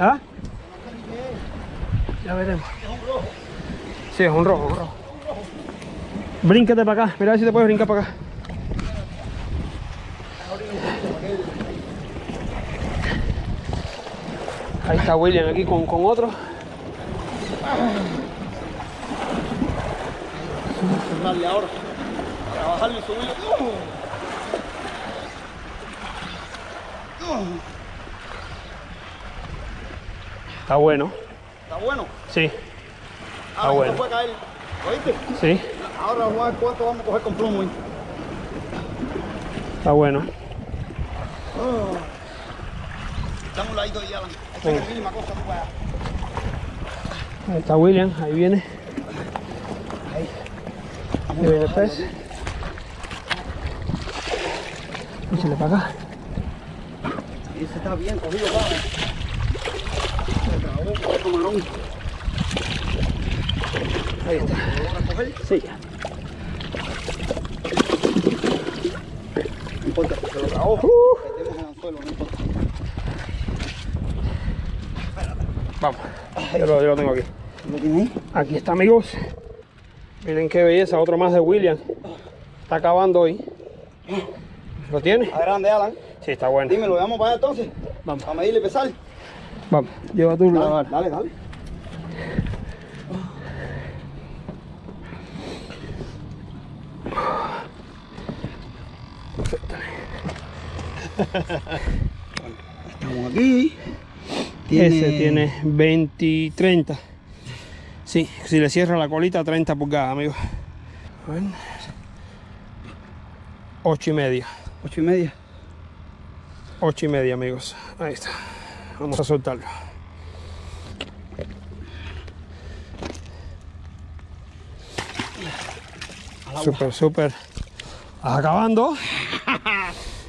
¿Ah? Ya veremos. Sí, es un rojo, un rojo. Bríncate para acá. Mira a ver si te puedes brincar para acá. Ahí está William aquí con, con otro. Darle ahora. Trabajarlo y subirlo. Está bueno. Está bueno. Sí, Ahora bueno. esto puede caer. ¿Oíste? sí, Ahora vamos a ver cuánto vamos a coger con plomo. ¿oíste? está bueno. Dame un ladito ahí, Alan. Esa es la mínima cosa que pueda. Ahí está William, ahí viene. Ahí viene el pez. Échale para acá. Ese está bien cogido, padre. Camarón. Ahí está. ¿Lo vas a? Sí. No importa, se lo trabó. Uh. Metemos el anzuelo, no importa. Vamos. Yo lo, yo lo tengo aquí. ¿Lo tienes ahí? Aquí está, amigos. Miren qué belleza, otro más de William. Está acabando hoy. ¿Lo tiene? Está grande, Alan. Sí, está bueno. Dime, ¿lo damos para allá entonces? Vamos. Para medirle pesar. Vamos. Lleva tu la Dale, dale, dale. Estamos aquí. Ese tiene 20, 30. Sí, si le cierra la colita, 30 pulgadas, amigos. A ver. 8 y media. Ocho y media. 8 y media, amigos. Ahí está. Vamos a soltarlo. Súper, súper. Acabando.